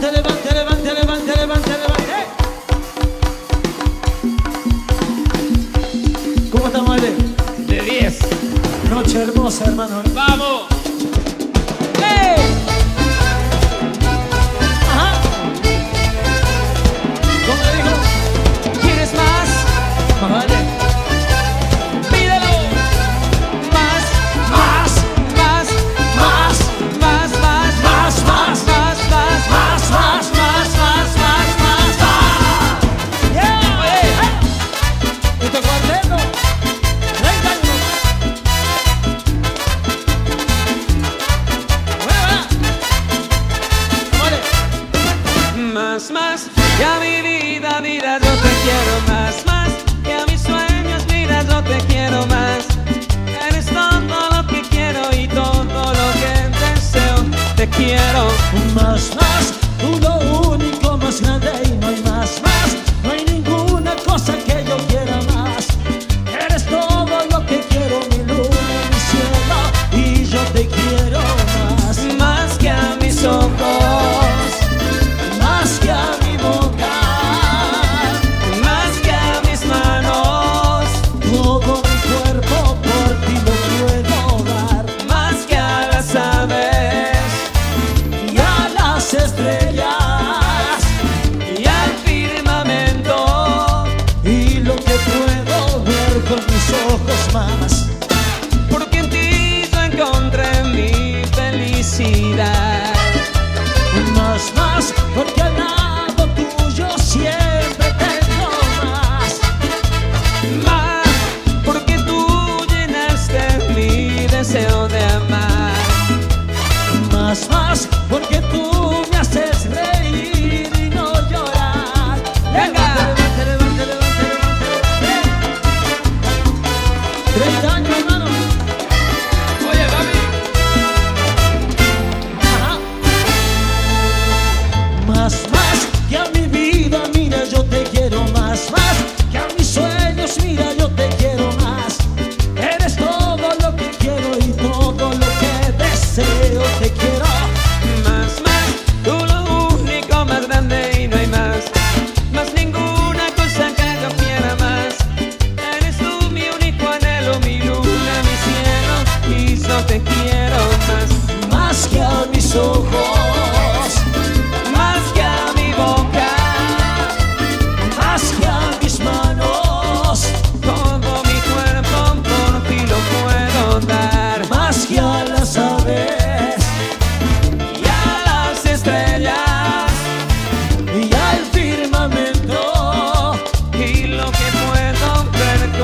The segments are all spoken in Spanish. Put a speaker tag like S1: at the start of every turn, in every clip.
S1: levante, levante, levante, levante, levante, levante. ¿Cómo estamos,
S2: De 10.
S1: Noche hermosa, hermano.
S2: ¡Vamos! segundos más, porque en ti yo encontré mi felicidad.
S1: Más, más, porque al lado tuyo siempre tengo más.
S2: Más, porque tú llenaste mi deseo de amar.
S1: Más, más, porque tú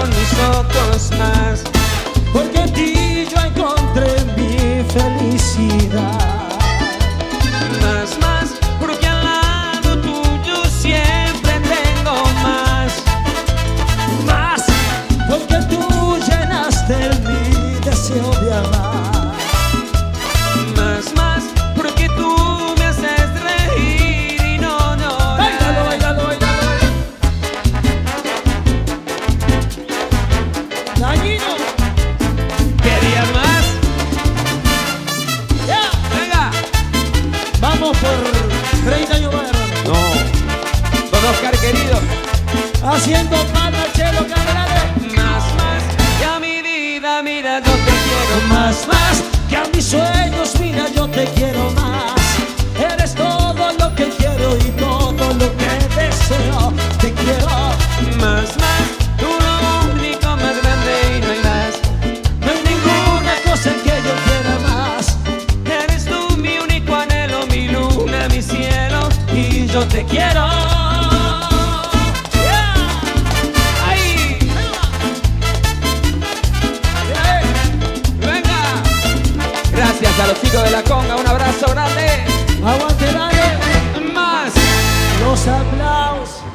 S2: con mis ojos más,
S1: porque a ti haciendo para chelo grande.
S2: Más, más, que a mi vida, mira, yo te quiero
S1: más, más, que a mis sueños, mira, yo te quiero más. Eres todo lo que quiero y todo lo que deseo, te quiero
S2: más, más. Tú lo único más grande y no hay más.
S1: No hay ninguna cosa que yo quiera más.
S2: Eres tú mi único anhelo, mi luna, mi cielo y yo te quiero. Gracias a los chicos de la conga, un abrazo grande.
S1: Aguante, dale.
S2: Más.
S1: Los aplausos.